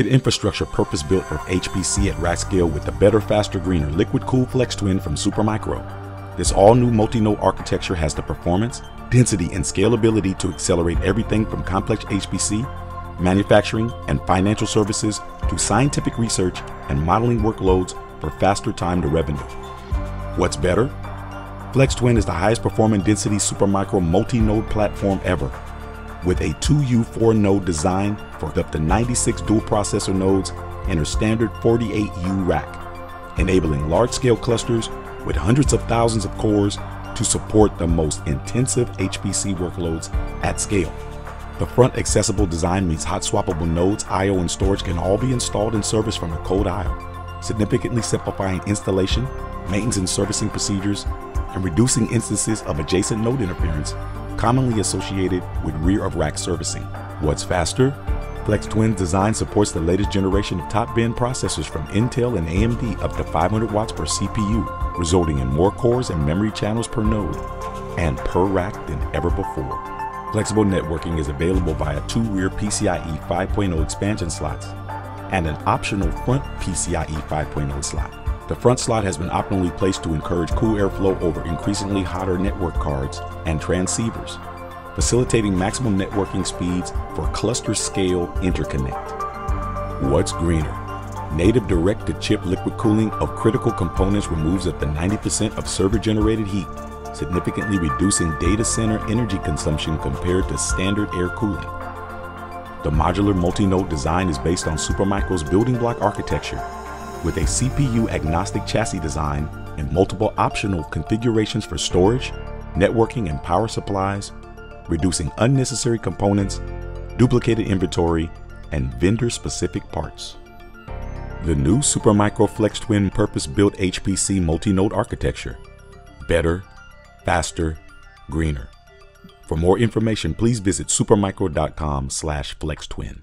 Get infrastructure purpose built for HPC at rack scale with the better, faster, greener liquid cooled Flex Twin from Supermicro. This all new multi node architecture has the performance, density, and scalability to accelerate everything from complex HPC, manufacturing, and financial services to scientific research and modeling workloads for faster time to revenue. What's better? Flex Twin is the highest performing density Supermicro multi node platform ever with a 2U4 node design for up to 96 dual processor nodes in a standard 48U rack, enabling large scale clusters with hundreds of thousands of cores to support the most intensive HPC workloads at scale. The front accessible design means hot swappable nodes, I.O., and storage can all be installed and serviced from a cold aisle, significantly simplifying installation, maintenance and servicing procedures, and reducing instances of adjacent node interference commonly associated with rear of rack servicing. What's faster? Flex Twin's design supports the latest generation of top bin processors from Intel and AMD up to 500 watts per CPU, resulting in more cores and memory channels per node and per rack than ever before. Flexible networking is available via two rear PCIe 5.0 expansion slots and an optional front PCIe 5.0 slot. The front slot has been optimally placed to encourage cool airflow over increasingly hotter network cards and transceivers, facilitating maximum networking speeds for cluster scale interconnect. What's greener? Native direct to chip liquid cooling of critical components removes up to 90% of server generated heat, significantly reducing data center energy consumption compared to standard air cooling. The modular multi node design is based on Supermicro's building block architecture with a CPU agnostic chassis design and multiple optional configurations for storage, networking, and power supplies, reducing unnecessary components, duplicated inventory, and vendor specific parts. The new Supermicro Flex Twin purpose built HPC multi node architecture. Better, faster, greener. For more information, please visit supermicro.com slash flextwin.